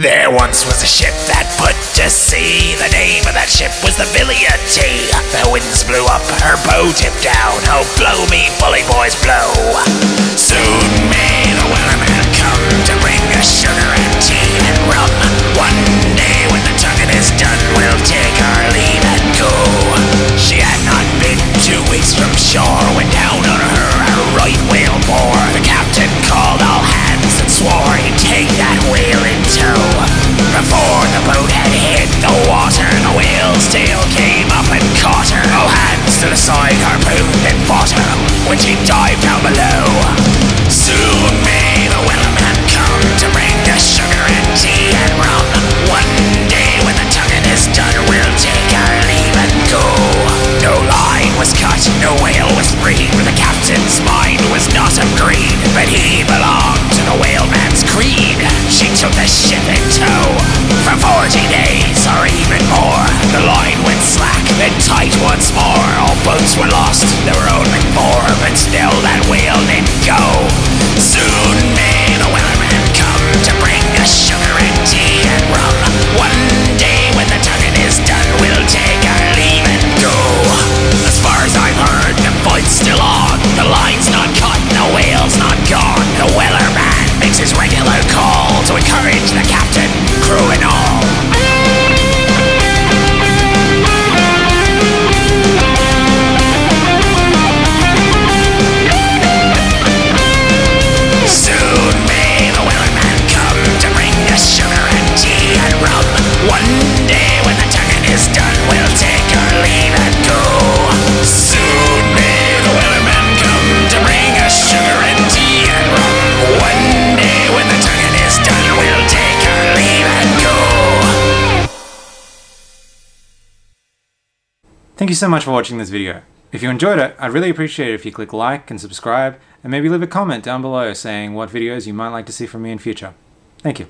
There once was a ship that put to sea. The name of that ship was the Billy o' Tea. The winds blew up, her bow tipped down. Oh, blow me, bully boys, blow. Soon may. through the bottom when she dived down below. Soon is regular call to encourage the captain, crew and all. Thank you so much for watching this video. If you enjoyed it, I'd really appreciate it if you click like and subscribe, and maybe leave a comment down below saying what videos you might like to see from me in future. Thank you.